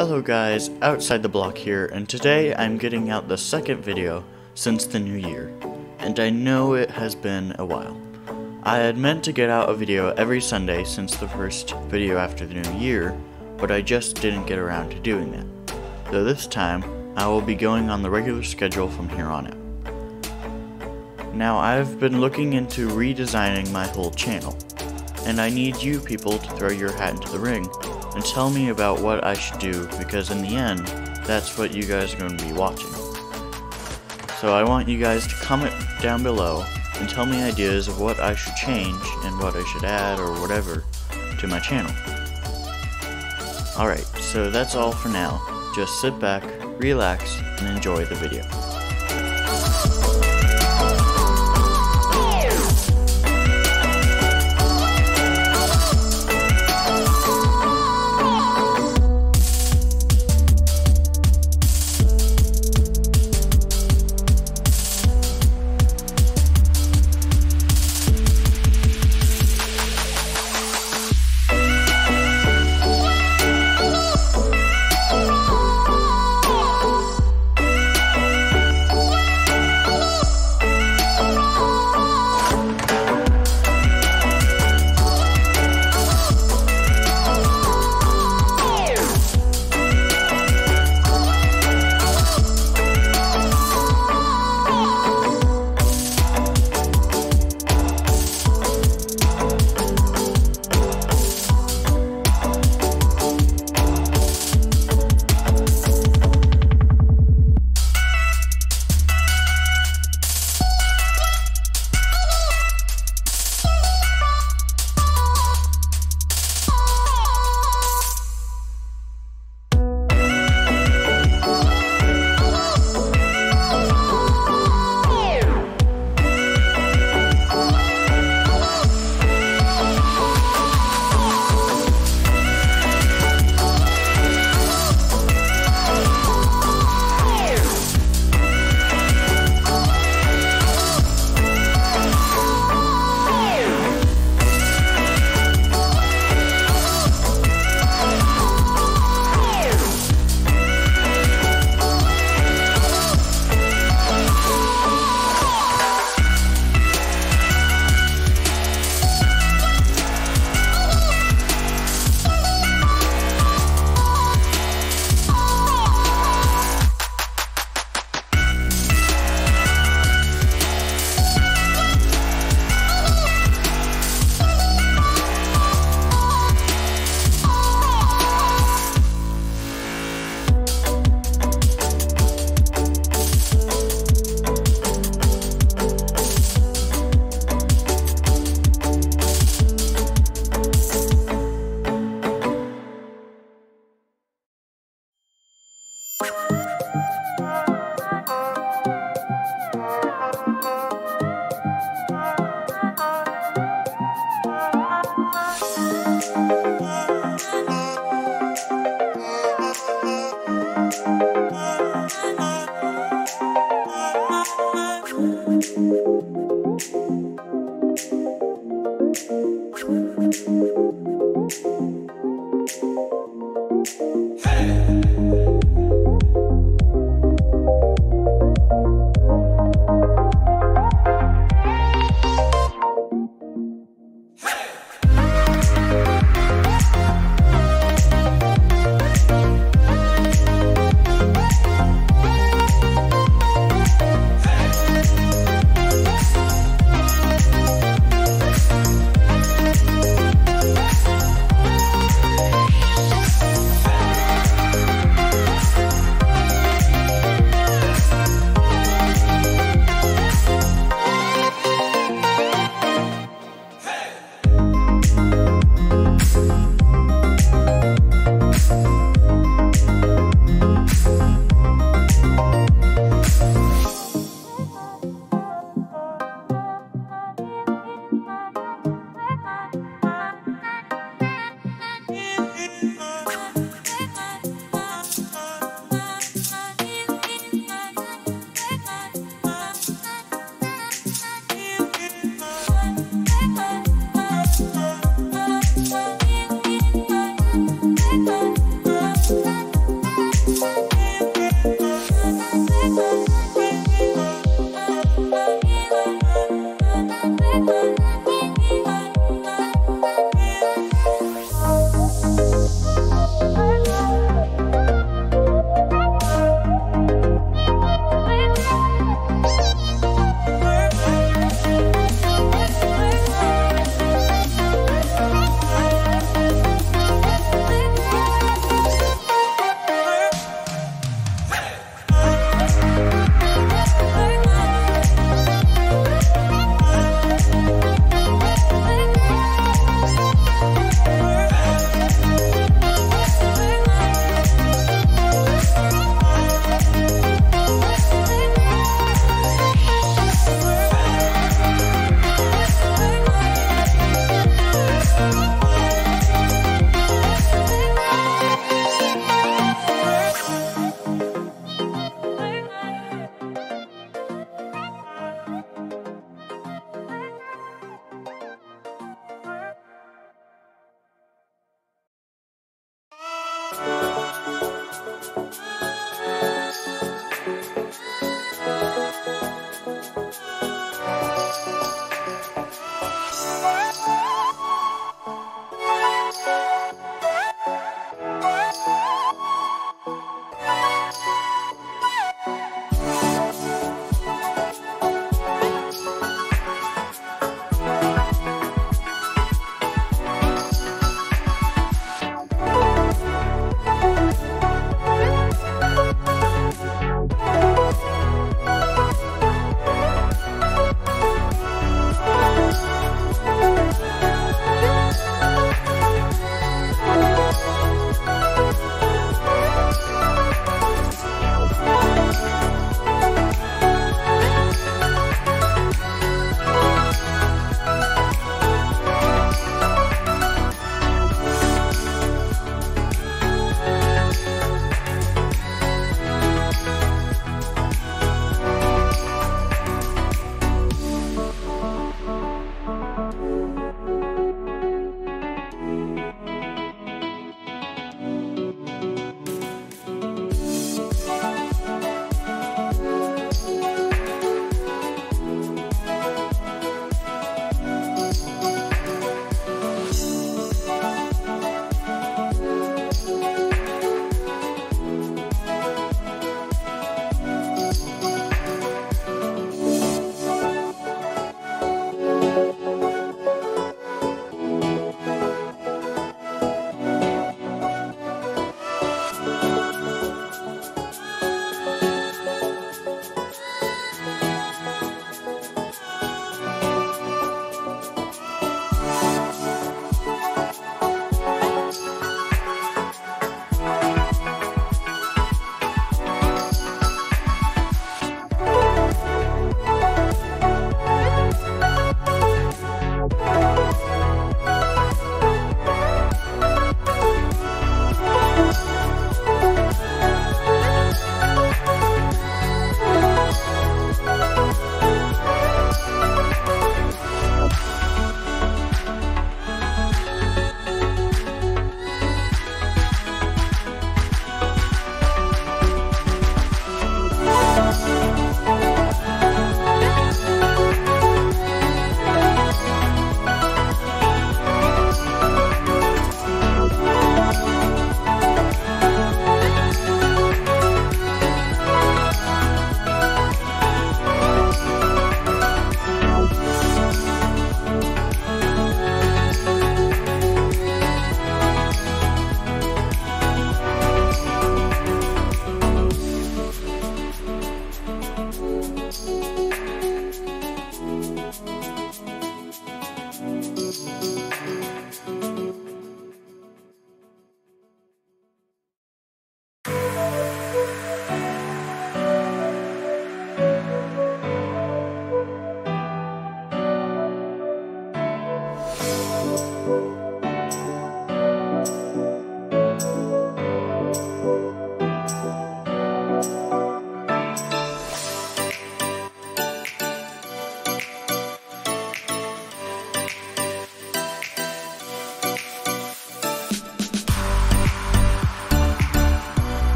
Hello guys, Outside the Block here, and today I'm getting out the second video since the new year, and I know it has been a while. I had meant to get out a video every Sunday since the first video after the new year, but I just didn't get around to doing that. Though this time, I will be going on the regular schedule from here on out. Now I've been looking into redesigning my whole channel, and I need you people to throw your hat into the ring and tell me about what I should do because in the end, that's what you guys are going to be watching. So I want you guys to comment down below and tell me ideas of what I should change and what I should add or whatever to my channel. Alright, so that's all for now. Just sit back, relax, and enjoy the video.